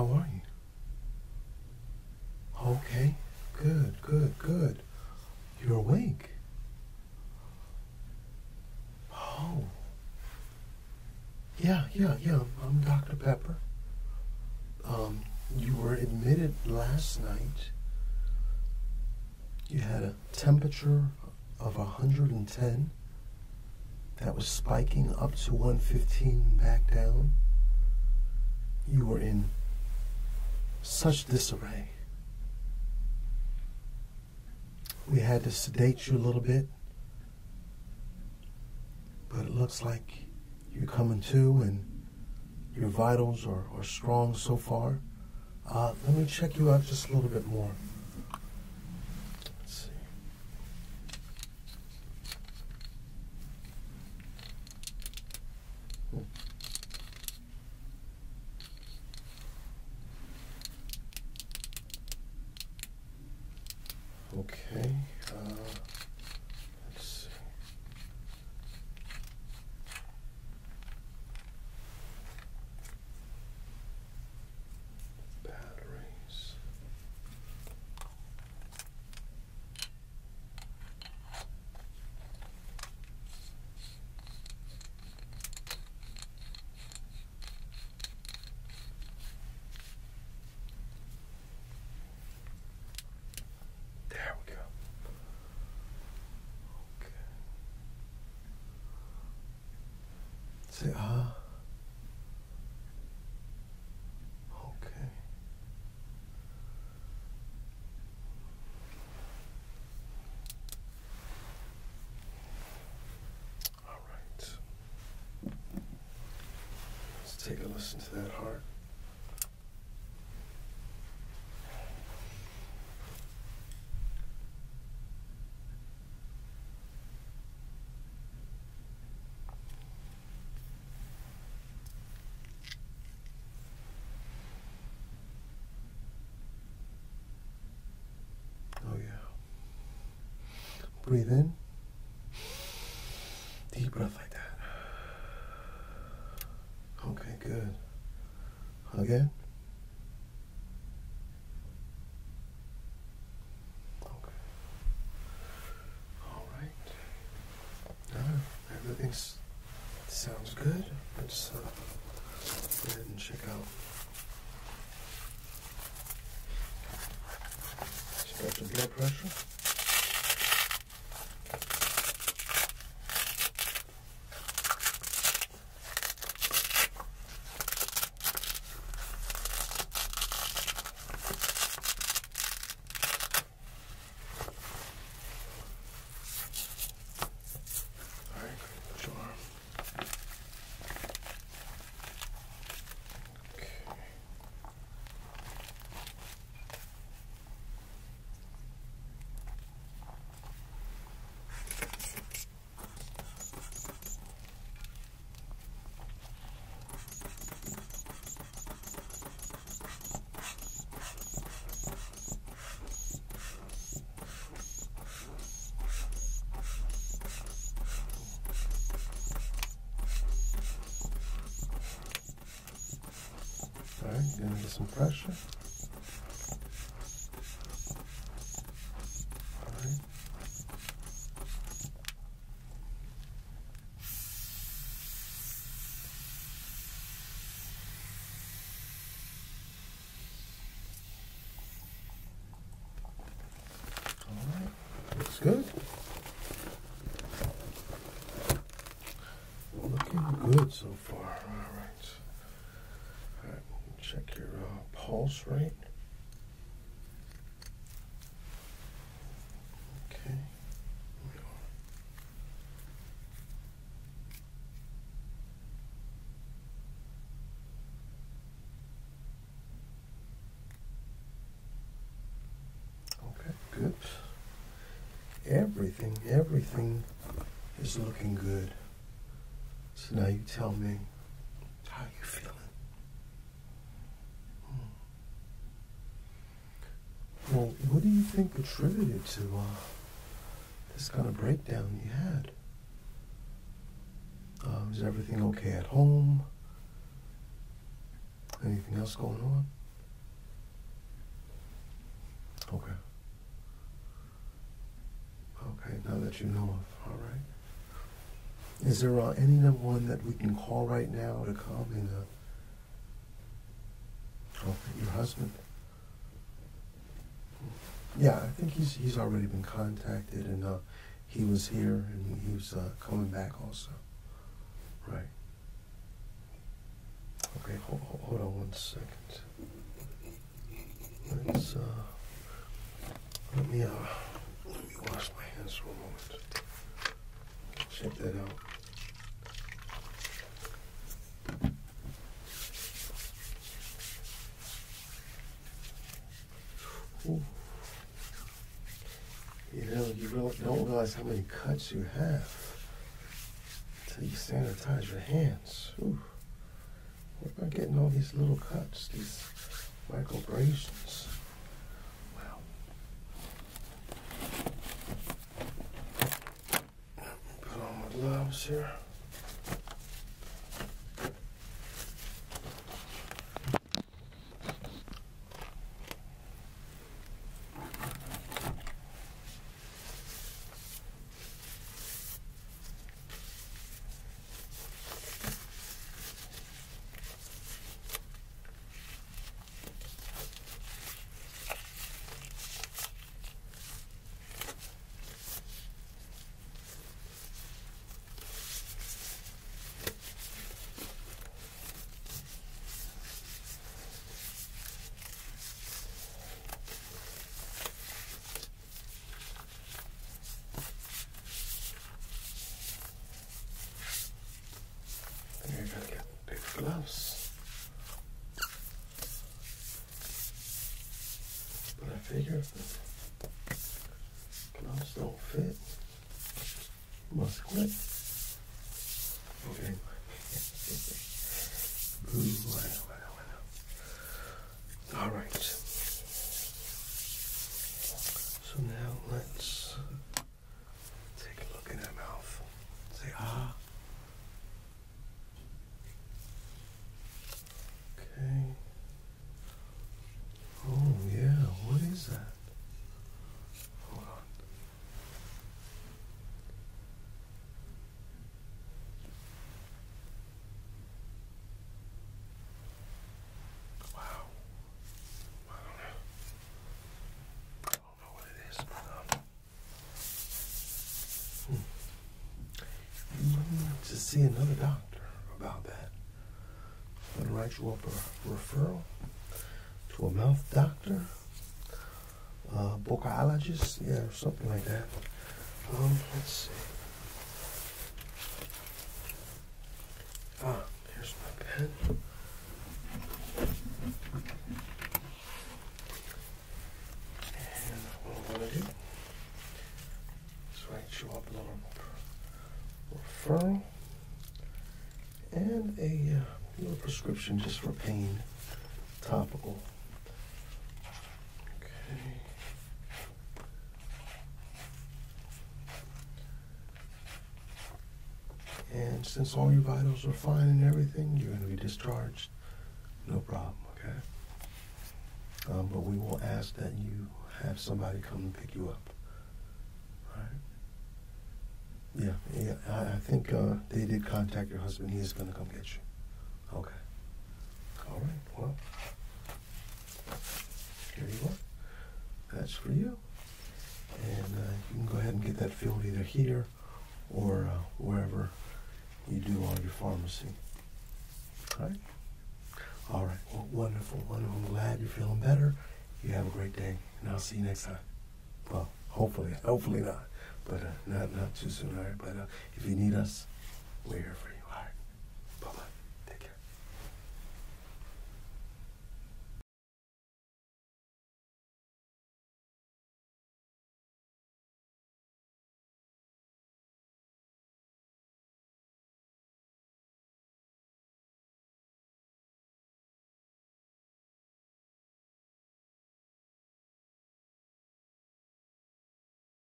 How are you? Okay, good, good, good. You're awake. Oh. Yeah, yeah, yeah. I'm Dr. Pepper. Um, you were admitted last night. You had a temperature of 110 that was spiking up to 115 back down. You were in such disarray. We had to sedate you a little bit, but it looks like you're coming to and your vitals are, are strong so far. Uh, let me check you out just a little bit more. Let's see. Okay. Uh, let's see. Batteries. There we go. Okay. Say ah. Okay. All right. Let's take a listen to that heart. Oh, yeah. Breathe in. Deep breath like that. Okay, good. Again. Okay. All right. Everything sounds good. Let's uh, go ahead and check out. Check out your blood pressure. All right, put your arm. Okay. All right, gonna get some pressure. All right. All right, looks good. Looking good so far. All right. All right, check your rate. Okay. Okay, good. Everything, everything is looking good. So now you tell me Well, what do you think attributed to uh, this kind of breakdown you had? Uh, is everything okay at home? Anything else going on? Okay. Okay, now that you know of, all right. Is there uh, one that we can call right now to come me? uh, okay, your husband? Yeah, I think he's he's already been contacted, and uh, he was here, and he was uh, coming back also. Right. Okay, hold, hold on one second. Let's uh, let me uh, let me wash my hands for a moment. Check that out. Ooh. You know, you really don't realize how many cuts you have until you sanitize your hands. Ooh. Where am I getting all these little cuts, these microabrasions? Wow. Put on my gloves here. There, you gotta get big gloves. But I figure if the gloves don't fit, must quit. Okay. Ooh, I know, I know, I know. All right. So now let's take a look in that mouth. Say ah. Okay. Oh yeah, what is that? Hold on. Wow. I don't know. I don't know what it is, but um. Hmm. You might need to see another doctor about that. I'm gonna write you up a referral to a mouth doctor, a vocalologist, yeah, or something like that. Um, let's see. Ah, here's my pen. And what I'm gonna do is write you up a little referral and a uh, little prescription just for pain, topical. Okay. And since all your vitals are fine and everything, you're going to be discharged. No problem, okay? Um, but we will ask that you have somebody come and pick you up. Yeah, yeah. I, I think uh, they did contact your husband. He is going to come get you. Okay. All right. Well, here you are. That's for you. And uh, you can go ahead and get that filled either here or uh, wherever you do all your pharmacy. All right? All right. Well, wonderful, wonderful. I'm glad you're feeling better. You have a great day, and I'll see you next time. Well, hopefully, hopefully not, but uh, not not too soon. All right. But uh, if you need us, we're here for you.